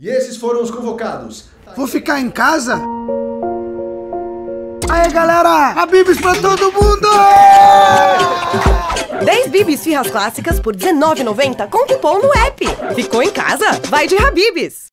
E esses foram os convocados. Vou ficar em casa? Aí galera, a Bibis pra todo mundo! 10 bibis firras clássicas por R$19,90 com cupom no app. Ficou em casa? Vai de Habibs!